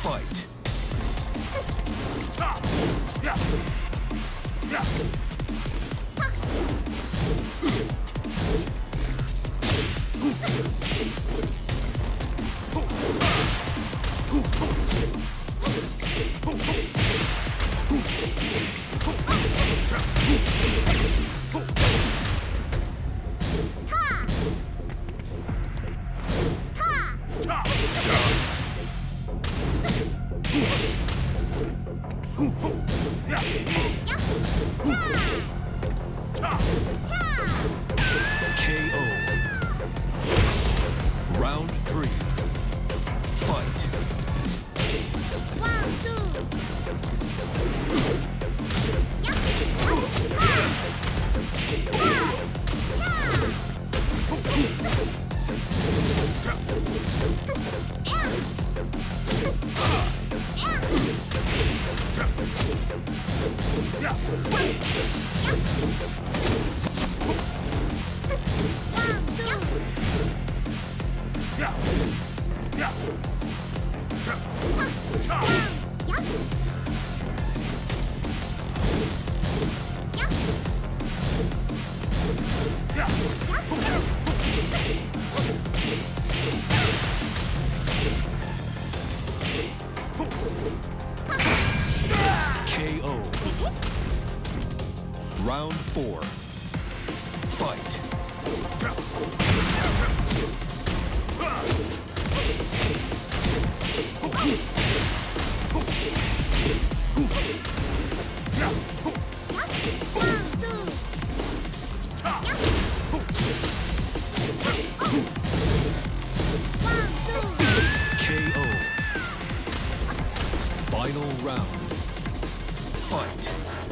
Fight. KO. Round three. Fight. KO. Round four. Fight. KO. Final round. Fight.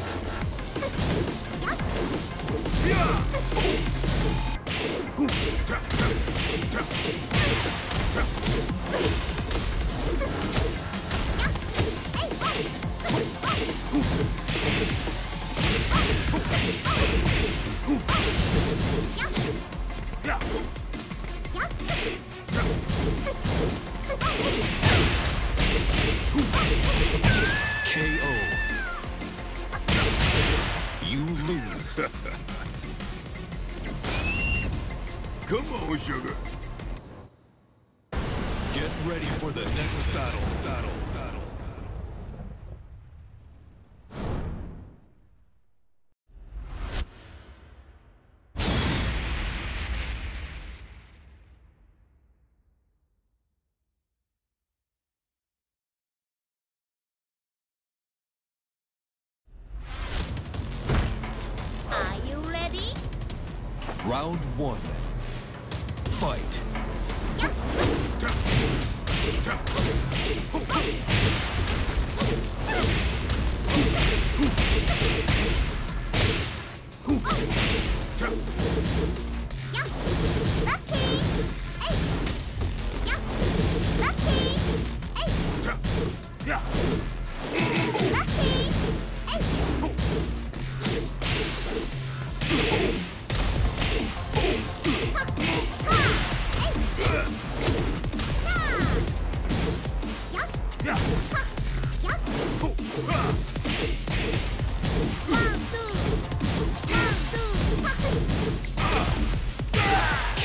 KO. Come on, sugar. Get ready for the next battle. Battle. Battle. Round one. Fight.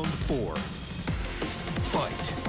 Round four. Fight.